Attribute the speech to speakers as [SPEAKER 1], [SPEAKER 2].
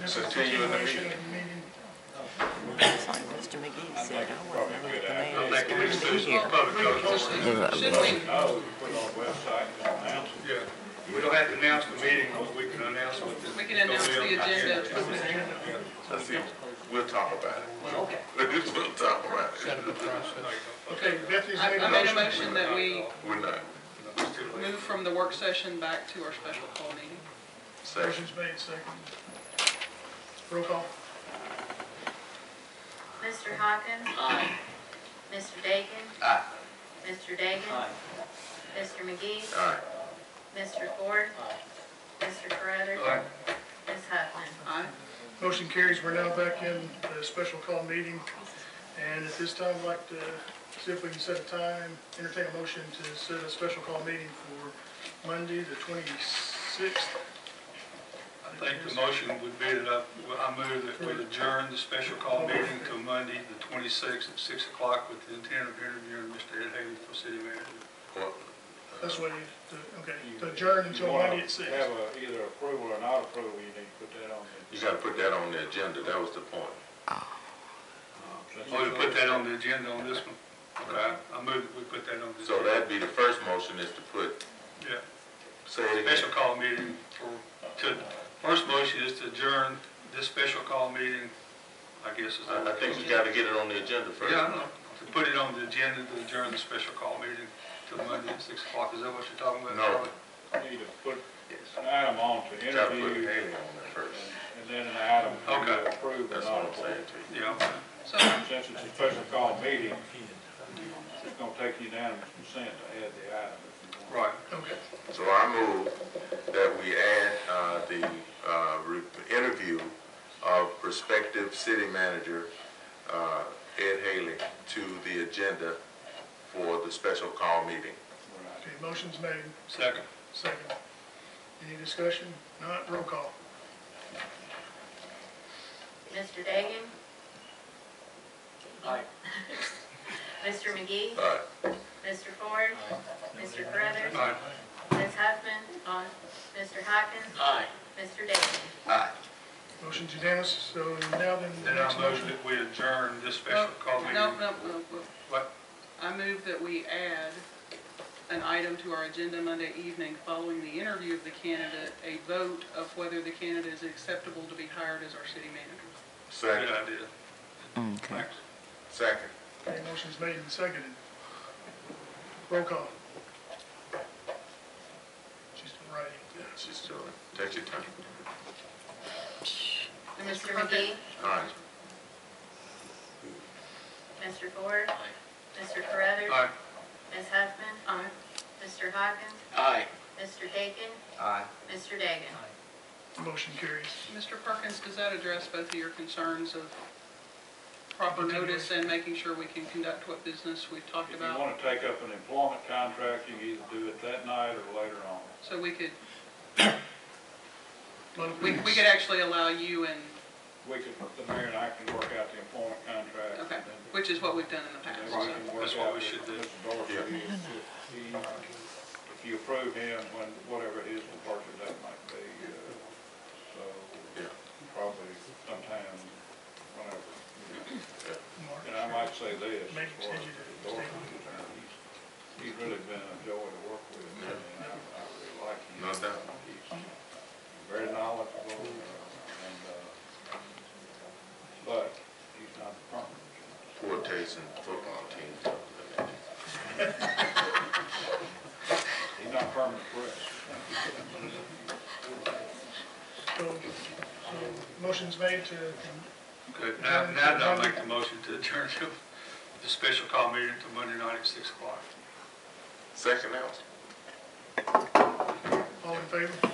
[SPEAKER 1] This is
[SPEAKER 2] continue in the meeting.
[SPEAKER 1] of the meeting.
[SPEAKER 3] It's like Mr. McGee said, I wasn't the man
[SPEAKER 2] make
[SPEAKER 3] going to be here.
[SPEAKER 2] public notice.
[SPEAKER 4] Should we,
[SPEAKER 5] we put it on the website and announce it.
[SPEAKER 2] Yeah, we don't have to announce the meeting, but we can announce what the.
[SPEAKER 4] we can announce the agenda.
[SPEAKER 2] Let's see, we'll talk about it.
[SPEAKER 4] Okay.
[SPEAKER 2] We'll talk about it.
[SPEAKER 1] Okay, Bethany's
[SPEAKER 4] I,
[SPEAKER 1] made
[SPEAKER 4] I
[SPEAKER 1] a
[SPEAKER 4] made a
[SPEAKER 1] motion.
[SPEAKER 4] motion that we
[SPEAKER 2] We're not.
[SPEAKER 4] move from the work session back to our special call meeting.
[SPEAKER 2] Second.
[SPEAKER 1] Motion's made, second. Roll call.
[SPEAKER 6] Mr. Hawkins?
[SPEAKER 4] Aye.
[SPEAKER 6] Mr. Dakin?
[SPEAKER 2] Aye.
[SPEAKER 6] Mr. Dakin? Aye. Mr. McGee?
[SPEAKER 2] Aye.
[SPEAKER 6] Mr. Ford? Aye. Mr. Carruthers?
[SPEAKER 2] Aye.
[SPEAKER 6] Ms. Huffman?
[SPEAKER 4] Aye.
[SPEAKER 1] Motion carries. We're now back in the special call meeting. And at this time, I'd like to see if we can set a time, entertain a motion to set a special call meeting for Monday, the
[SPEAKER 7] 26th think the motion would be that I, I move that we adjourn the special call meeting to Monday, the twenty-sixth at six o'clock with the intent of interviewing Mr. Ed Haley for city manager.
[SPEAKER 2] Well,
[SPEAKER 1] That's what you, to- okay, to adjourn until
[SPEAKER 5] You wanna
[SPEAKER 1] Monday at six.
[SPEAKER 5] Have a, either approval or not approval, you need to put that on the.
[SPEAKER 2] You gotta put that on the agenda, that was the point.
[SPEAKER 7] Oh, to put that on the agenda on this one? Okay, I move that we put that on the.
[SPEAKER 2] So
[SPEAKER 7] agenda.
[SPEAKER 2] that'd be the first motion is to put,
[SPEAKER 7] Yeah,
[SPEAKER 2] say it again.
[SPEAKER 7] special call meeting for, to, first motion is to adjourn this special call meeting, I guess is.
[SPEAKER 2] I, I think we gotta get it on the agenda first.
[SPEAKER 7] Yeah, I know, to put it on the agenda to adjourn the special call meeting till Monday at six o'clock, is that what you're talking about?
[SPEAKER 2] No.
[SPEAKER 7] Charlie?
[SPEAKER 5] Need to put an item on to
[SPEAKER 2] Gotta put
[SPEAKER 5] interview
[SPEAKER 2] Haley on there first.
[SPEAKER 5] and then an item to
[SPEAKER 7] Okay.
[SPEAKER 5] approve or
[SPEAKER 2] That's
[SPEAKER 5] not
[SPEAKER 2] what I'm saying to you.
[SPEAKER 7] Yeah, okay.
[SPEAKER 4] So,
[SPEAKER 5] Since it's a special call meeting, it's gonna take unanimous consent to add the item if you want.
[SPEAKER 7] right.
[SPEAKER 1] Okay.
[SPEAKER 2] So I move that we add, uh, the, uh, re- interview of prospective city manager, uh, Ed Haley to the agenda for the special call meeting.
[SPEAKER 1] Okay, motion's made,
[SPEAKER 7] Second.
[SPEAKER 1] second. Any discussion? Not, roll call.
[SPEAKER 6] Mr. Dagan?
[SPEAKER 7] Aye.
[SPEAKER 6] Mr. McGee?
[SPEAKER 2] All right,
[SPEAKER 6] Mr. Ford? Aye. Mr. Carruthers?
[SPEAKER 7] Aye.
[SPEAKER 6] Ms. Huffman? Aye. Mr. Hawkins?
[SPEAKER 7] Aye.
[SPEAKER 6] Mr. Dagan?
[SPEAKER 2] aye.
[SPEAKER 1] Motion's unanimous, so now then, the
[SPEAKER 7] Then
[SPEAKER 1] next
[SPEAKER 7] I move
[SPEAKER 1] motion.
[SPEAKER 7] that we adjourn this special call meeting.
[SPEAKER 4] no, no, no, no.
[SPEAKER 7] What?
[SPEAKER 4] I move that we add an item to our agenda Monday evening following the interview of the candidate, a vote of whether the candidate is acceptable to be hired as our city manager.
[SPEAKER 7] Good
[SPEAKER 2] Second,
[SPEAKER 7] idea.
[SPEAKER 3] Okay.
[SPEAKER 7] Thanks.
[SPEAKER 2] second.
[SPEAKER 1] Okay, motion's made and seconded. Roll call. She's still writing.
[SPEAKER 2] Yeah, she's still, take your time.
[SPEAKER 6] Mr.
[SPEAKER 4] Perkins-
[SPEAKER 6] McGee?
[SPEAKER 2] All right,
[SPEAKER 6] Mr. Ford? Mr. Carruthers?
[SPEAKER 7] Aye.
[SPEAKER 6] Ms. Huffman?
[SPEAKER 4] Aye.
[SPEAKER 6] Mr. Hawkins?
[SPEAKER 7] Aye.
[SPEAKER 6] Mr. Dakin?
[SPEAKER 7] Aye.
[SPEAKER 6] Mr. Dagan?
[SPEAKER 1] Motion carries.
[SPEAKER 4] Mr. Perkins, does that address both of your concerns of proper notice and making sure we can conduct what business we've talked about?
[SPEAKER 5] If you
[SPEAKER 4] about?
[SPEAKER 5] wanna take up an employment contract, you can either do it that night or later on.
[SPEAKER 4] So we could,
[SPEAKER 1] Well,
[SPEAKER 4] we, we could actually allow you and,
[SPEAKER 5] We could, the mayor and I can work out the employment contract.
[SPEAKER 4] okay, which is what we've done in the
[SPEAKER 5] and
[SPEAKER 4] past.
[SPEAKER 5] then we
[SPEAKER 4] so.
[SPEAKER 5] can work
[SPEAKER 7] That's what
[SPEAKER 5] out
[SPEAKER 7] we
[SPEAKER 5] with
[SPEAKER 7] should do.
[SPEAKER 5] Mr. Dorsey,
[SPEAKER 2] Yeah.
[SPEAKER 5] if he, if you approve him, when, whatever his departure date might be, uh, so
[SPEAKER 2] yeah,
[SPEAKER 5] probably sometime whenever. you know.
[SPEAKER 2] yeah.
[SPEAKER 5] And I might say this, as far as
[SPEAKER 1] send
[SPEAKER 5] Mr. Dorsey is concerned, he's, he's really been a joy to work with, and I, I really like him.
[SPEAKER 2] No doubt.
[SPEAKER 5] He's very knowledgeable, uh, and, uh, but he's not the permanent.
[SPEAKER 2] Poor taste in football teams.
[SPEAKER 5] He's not permanent for us.
[SPEAKER 1] So, so motion's made to,
[SPEAKER 7] Good. Now, now I'll make the motion to adjourn to the special call meeting to Monday night at six o'clock.
[SPEAKER 2] Second now?
[SPEAKER 1] all in favor?